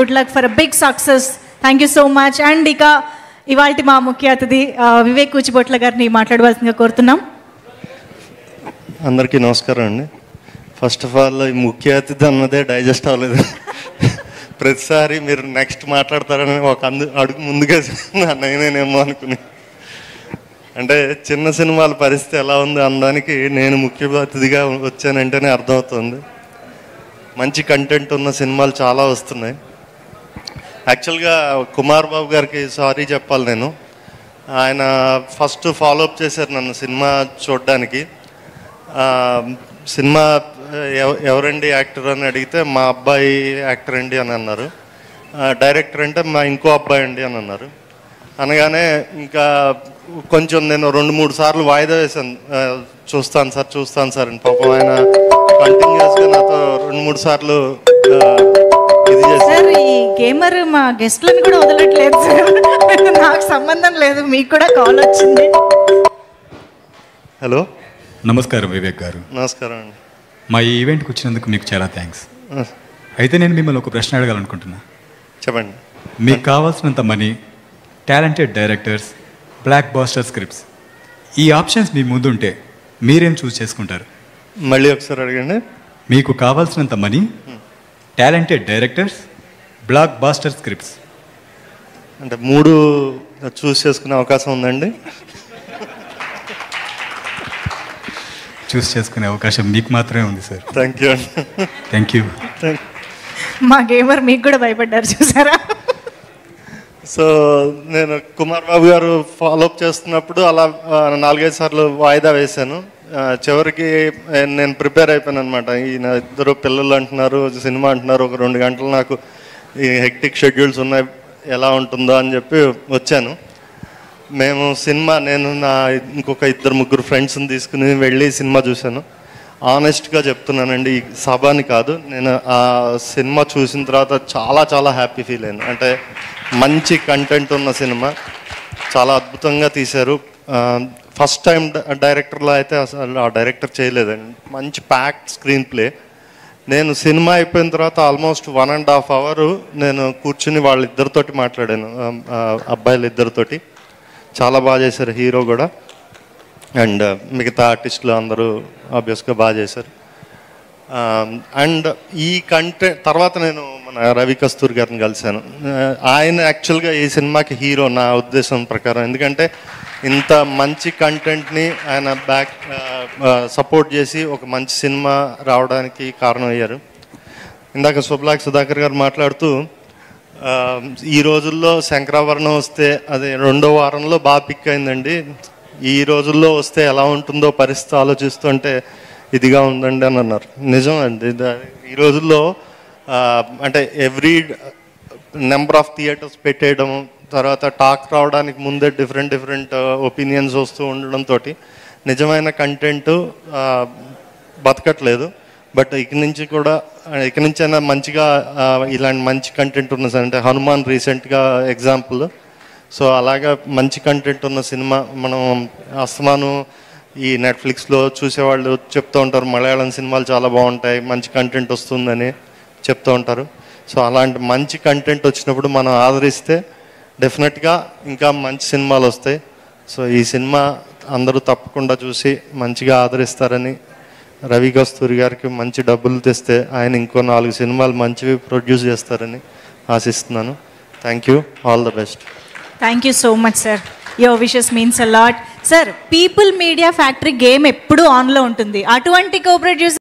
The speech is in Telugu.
Good luck for a big success thank you so much and ఇక ఇవాళ మా ముఖ్య అతిథి వివేక్ కూచిబొట్ల గారిని మాట్లాడవలసిందిగా కోరుతున్నాం. అందరికీ నమస్కారం అండి. ఫస్ట్ ఆఫ్ ఆల్ ఈ ముఖ్య అతిథి అన్నదే డైజెస్ట్ అవ్వలేదు. ప్రతిసారి మీరు నెక్స్ట్ మాట్లాడతారని ఒక అందు అడుగు ముందుగా నేనేమో అనుకుని. అంటే చిన్న సినిమాల పరిస్థితి ఎలా ఉంది అనడానికి నేను ముఖ్య అతిథిగా వచ్చానంటేనే అర్థమవుతుంది. మంచి కంటెంట్ ఉన్న సినిమాలు చాలా వస్తున్నాయి. యాక్చువల్గా కుమార్ బాబు గారికి సారీ చెప్పాలి నేను. ఆయన ఫస్ట్ ఫాలోఅప్ చేశారు నన్ను సినిమా చూడడానికి. సినిమా ఎవ- ఎవరండి యాక్టర్ అని అడిగితే మా అబ్బాయి యాక్టర్ అండి అని అన్నారు. డైరెక్టర్ అంటే మా ఇంకో అబ్బాయి అండి అని అన్నారు. అనగానే ఇంకా కొంచెం నేను రెండు మూడు సార్లు వాయిదా వేశాను. చూస్తాను సార్ చూస్తాను సార్ అని. పాపం ఆయన కంటిన్యూస్గా నాతో రెండు మూడు సార్లు ఇది చేశారు. గేమర్ మా గెస్ట్లను కూడా వదలట్లేదు సార్. నాకు సంబంధం లేదు మీకు కూడా కాల్ వచ్చింది. హలో. నమస్కారం వివేక్ గారు. నమస్కారం అండి. మా ఈ ఈవెంట్కి వచ్చినందుకు మీకు చాలా థ్యాంక్స్. అయితే నేను మిమ్మల్ని ఒక ప్రశ్న అడగాలనుకుంటున్నా. చెప్పండి. మీకు కావాల్సినంత money talented directors blockbuster scripts. ఈ ఆప్షన్స్ మీ ముందుంటే మీరేం చూస్ చేసుకుంటారు? మళ్ళీ ఒకసారి అడగండి. మీకు కావాల్సినంత money talented directors blockbuster scripts అంటే మూడు చూస్ చేసుకునే అవకాశం ఉందండి. చూస్ చేసుకునే అవకాశం మీకు మాత్రమే ఉంది సార్. థ్యాంక్ యూ అండి. థ్యాంక్ యూ మా గేమర్ మీకు కూడా భయపడ్డారు చూసారా? సో నేను కుమార్ బాబు గారు ఫాలోఅప్ చేస్తున్నప్పుడు అలా నాలుగైదు సార్లు వాయిదా వేశాను. చివరికి నేను ప్రిపేర్ అయిపోయాను అనమాట ఈయన ఇద్దరు పిల్లలు అంటున్నారు సినిమా అంటున్నారు ఒక రెండు గంటలు నాకు ఈ హెక్టిక్ షెడ్యూల్స్ ఉన్నాయి ఎలా ఉంటుందో అని చెప్పి వచ్చాను. మేము సినిమా నేను నా ఇంకొక ఇద్దరు ముగ్గురు ఫ్రెండ్స్ని తీసుకుని వెళ్ళి సినిమా చూశాను. ఆనెస్ట్గా చెప్తున్నానండి ఈ సభని కాదు నేను ఆ సినిమా చూసిన తర్వాత చాలా చాలా హ్యాపీ ఫీల్ అయ్యాను. అంటే మంచి కంటెంట్ ఉన్న సినిమా చాలా అద్భుతంగా తీశారు. ఫస్ట్ టైం డైరెక్టర్లో అయితే అసలు ఆ డైరెక్టర్ చేయలేదండి. మంచి ప్యాక్డ్ స్క్రీన్ ప్లే నేను సినిమా అయిపోయిన తర్వాత almost one and half hour నేను కూర్చుని వాళ్ళిద్దరితోటి మాట్లాడాను అబ్బాయిలు ఇద్దరితోటి చాలా బాగా చేశారు హీరో కూడా. అండ్ మిగతా ఆర్టిస్టులు అందరూ ఆబ్వియస్గా బాగా చేశారు. అండ్ ఈ కంటెంట్ తర్వాత నేను మన రవి కస్తూర్ గారిని కలిశాను. ఆయన యాక్చువల్గా ఈ సినిమాకి హీరో నా ఉద్దేశం ప్రకారం. ఎందుకంటే ఇంత మంచి కంటెంట్ని ఆయన బ్యాక్ సపోర్ట్ చేసి ఒక మంచి సినిమా రావడానికి కారణం అయ్యారు ఇందాక సుబ్లాక్ సుధాకర్ గారు మాట్లాడుతూ ఈ రోజుల్లో శంకరాభరణం వస్తే అది రెండో వారంలో బాగా పిక్ అయిందండి. ఈ రోజుల్లో వస్తే ఎలా ఉంటుందో పరిస్థితి ఆలోచిస్తుంటే ఇదిగా ఉందండి అని అన్నారు. నిజం అండి. ఈ రోజుల్లో అంటే ఎవ్రీ నెంబర్ ఆఫ్ థియేటర్స్ పెట్టేయడం తర్వాత టాక్ రావడానికి ముందే డిఫరెంట్ డిఫరెంట్ ఒపీనియన్స్ వస్తూ ఉండడంతో నిజమైన కంటెంట్ బతకట్లేదు. బట్ ఇక నుంచి కూడా ఇక నుంచి అయినా మంచిగా ఇలాంటి మంచి కంటెంట్ ఉన్న సార్ అంటే హనుమాన్ రీసెంట్గా ఎగ్జాంపుల్ సో అలాగా మంచి కంటెంట్ ఉన్న సినిమా మనం అస్తమాను ఈ నెట్ఫ్లిక్స్లో చూసేవాళ్ళు చెప్తూ ఉంటారు. మలయాళం సినిమాలు చాలా బాగుంటాయి మంచి కంటెంట్ వస్తుందని చెప్తూ ఉంటారు. సో అలాంటి మంచి కంటెంట్ వచ్చినప్పుడు మనం ఆదరిస్తే డెఫినెట్గా ఇంకా మంచి సినిమాలు వస్తాయి. సో ఈ సినిమా అందరూ తప్పకుండా చూసి మంచిగా ఆదరిస్తారని రవి కస్తూరి గారికి మంచి డబ్బులు తెస్తే ఆయన ఇంకో నాలుగు సినిమాలు మంచివి ప్రొడ్యూస్ చేస్తారని ఆశిస్తున్నాను. Thank you all the best thank you so much sir your wishes means a lot sir people media factory game ఎప్పుడూ ఆన్లో ఉంటుంది. అటువంటి కో ప్రొడ్యూసర్